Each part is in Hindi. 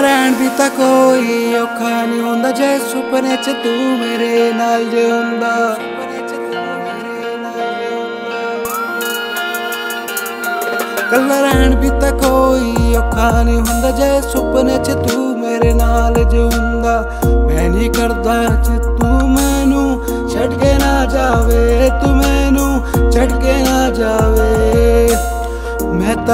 ਰਹਿਣ ਵੀ ਤਾਂ ਕੋਈ ਔਖਾ ਨਹੀਂ ਹੁੰਦਾ, ਜੇ ਸੁਪਨੇ 'ਚ ਤੂੰ ਮੇਰੇ ਨਾਲ ਜੇ ਹੁੰਦਾ। ਕੱਲਾ ਰਹਿਣ ਵੀ ਤਾਂ ਕੋਈ ਔਖਾ ਨਹੀਂ ਹੁੰਦਾ, ਜੇ ਸੁਪਨੇ 'ਚ ਤੂੰ ਮੇਰੇ ਨਾਲ ਜੇ ਹੁੰਦਾ। ਮੈਂ ਨਹੀਂ ਕਰਦਾ ਜੇ ਤੂੰ ਮੈਨੂੰ ਛੱਡ ਕੇ ਨਾ ਜਾਵੇ। ਮੈਂ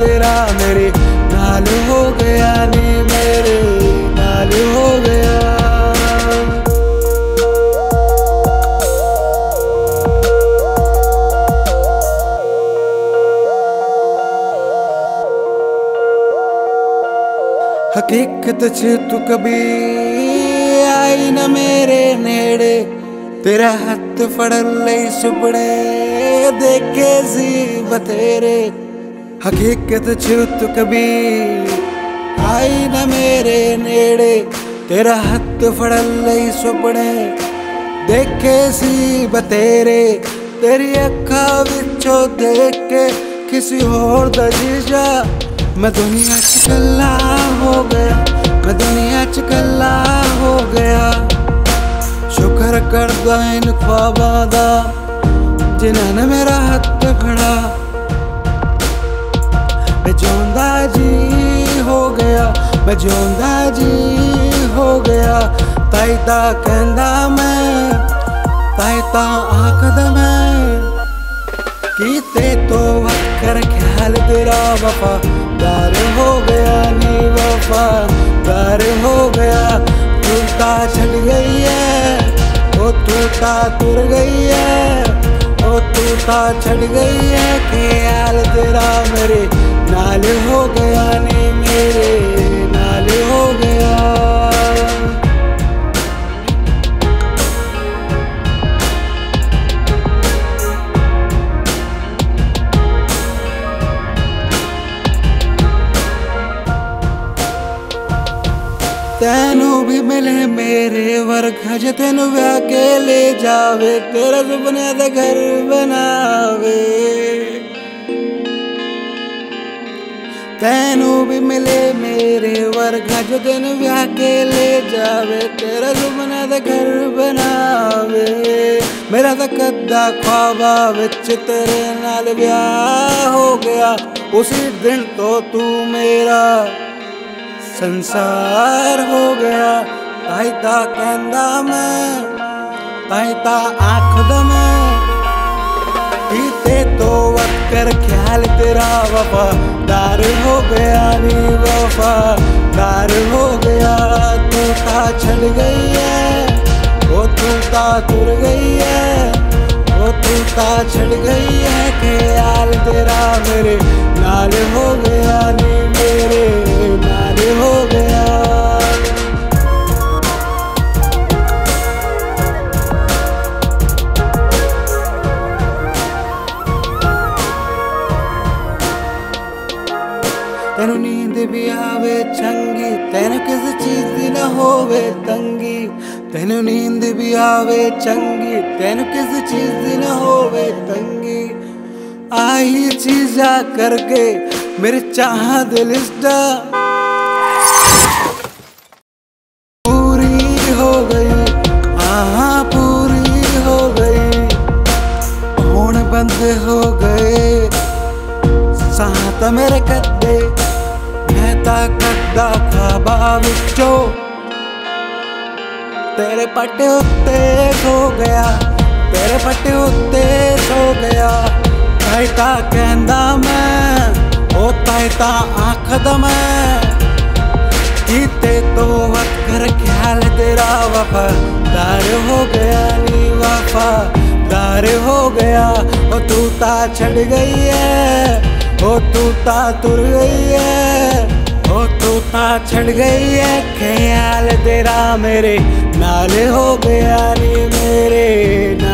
तेरा मेरे नाल हो गया नी मेरे नाल हो गया। हकीकत च तू कभी आई न मेरे नेड़े, तेरा हथ फड़न ले सुपड़े देखे जी बतेरे। ਹਕੀਕਤ 'ਚ ਤੂੰ ਕਬੀ ਆਈ ਨਾ ਮੇਰੇ ਨੇੜੇ, ਤੇਰਾ ਹੱਥ ਫੜਨ ਲਈ ਸੁਪਨੇ। ਦੇਖੇ ਸੀ ਬਤੇਰੇ ਤੇਰੀ ਅੱਖਾਂ ਵਿੱਚੋਂ ਦੇਖ ਕੇ ਕਿਸੇ ਹੋਰ ਦਾ ਜੀਜਾ ਮੈਂ ਦੁਨੀਆ 'ਚ ਕੱਲਾ ਹੋ ਗਿਆ, ਮੈਂ ਦੁਨੀਆ 'ਚ ਕੱਲਾ ਹੋ ਗਿਆ। ਸ਼ੁਕਰ ਕਰਦਾ ਇਨ ਖਵਾਬਾਂ ਦਾ, ਜਿਨ੍ਹਾਂ ਨੇ ਮੇਰਾ ਹੱਥ ਫੜਾ। ਗਿਆ ਮੈਂ ਜਿਉਂਦਾ ਜੀ ਹੋ ਗਿਆ ਤਾਈ ਦਾ ਕਹਿੰਦਾ ਮੈਂ ਤਾਈ ਤਾਂ ਆਖਦਾ ਮੈਂ ਕੀਤੇ ਤੋਂ ਵਕਰ ਖਿਆਲ ਤੇਰਾ ਵਫਾਦਾਰ ਹੋ ਗਿਆ ਨੀ ਵਫਾਦਾਰ ਹੋ ਗਿਆ ਤੂੰ ਤਾਂ ਛੱਡ ਗਈ ਹੈ ਉਹ ਤੂੰ ਤਾਂ ਤੁਰ ਗਈ ਹੈ ਉਹ ਤੂੰ ਤਾਂ ਛੱਡ ਗਈ ਹੈ ਖਿਆਲ ਤੇਰਾ ਮੇਰੇ ਨਾਲ ਤੈਨੂੰ ਵੀ ਮਿਲੇ ਮੇਰੇ ਵਰਗਾ ਜੇ ਤੈਨੂੰ ਵਿਆਹ ਕੇ ਲੈ ਜਾਵੇ ਤੇਰਾ ਸੁਪਨੇ ਦਾ ਘਰ ਬਣਾਵੇ ਤੈਨੂੰ ਵੀ ਮਿਲੇ ਮੇਰੇ ਵਰਗਾ ਜੋ ਤੈਨੂੰ ਵਿਆਹ ਕੇ ਲੈ ਜਾਵੇ ਤੇਰਾ ਸੁਪਨੇ ਦਾ ਘਰ ਬਣਾਵੇ ਮੇਰਾ ਤਾਂ ਕੱਦਾ ਖਵਾਬਾ ਵਿੱਚ ਤੇਰੇ ਨਾਲ ਵਿਆਹ ਹੋ ਗਿਆ ਉਸੇ ਦਿਨ ਤੋਂ ਤੂੰ ਮੇਰਾ ਸੰਸਾਰ ਹੋ ਗਿਆ ਤਾਈ ਤਾਂ ਕਹਿੰਦਾ ਮੈਂ ਤਾਈ ਤਾਂ ਆਖਦਾ ਮੈਂ ਕੀਤੇ ਤੋਂ ਵਕਰ ਖਿਆਲ ਤੇਰਾ ਵਫਾਦਾਰ ਹੋ ਗਿਆ ਨੀ ਵਫਾਦਾਰ ਹੋ ਗਿਆ ਤੂੰ ਤਾਂ ਛੱਡ ਗਈ ਹੈ ਉਹ ਤੂੰ ਤਾਂ ਤੁਰ ਗਈ ਹੈ ਉਹ ਤੂੰ ਤਾਂ ਛੱਡ ਗਈ ਹੈ ਖਿਆਲ ਤੇਰਾ ਮੇਰੇ ਨਾਲ ਹੋ भी आवे चंगी, तेन किस चीज़ दी ना होवे तंगी? तेन नींद भी आवे चंगी, तेन किस चीज़ दी ना होवे तंगी? आई चीजा करके मेरे चाह दिल पूरी हो गई पूरी हो गई। ਹੁਣ बंद हो गए, साथ मेरे कदे ਕੱਦੇ ਮੈਂ ਤਾਂ ਕੱਦਾ ਖਾਬਾਂ ਵਿੱਚੋਂ ਤੇਰੇ ਪੱਟੇ ਉੱਤੇ ਸੋ ਗਿਆ ਤੇਰੇ ਪੱਟੇ ਉੱਤੇ ਸੋ ਗਿਆ ਤਾਈ ਤਾਂ ਕਹਿੰਦਾ ਮੈਂ ਉਹ ਤਾਈ ਤਾਂ ਆਖਦਾ ਮੈਂ ਕੀਤੇ ਤੋਂ ਵਕਰ ਖਿਆਲ ਤੇਰਾ ਵਫਾਦਾਰ ਹੋ ਗਿਆ ਨੀ ਵਫਾਦਾਰ ਹੋ ਗਿਆ ਉਹ ਤੂੰ ਤਾਂ ਛੱਡ ਗਈ ਹੈ ਉਹ ਤੂੰ ਤਾਂ ਤੁਰ ਗਈ ਹੈ फ़ोटो पाछड़ गई है ख्याल तेरा मेरे नाल हो गया रे मेरे।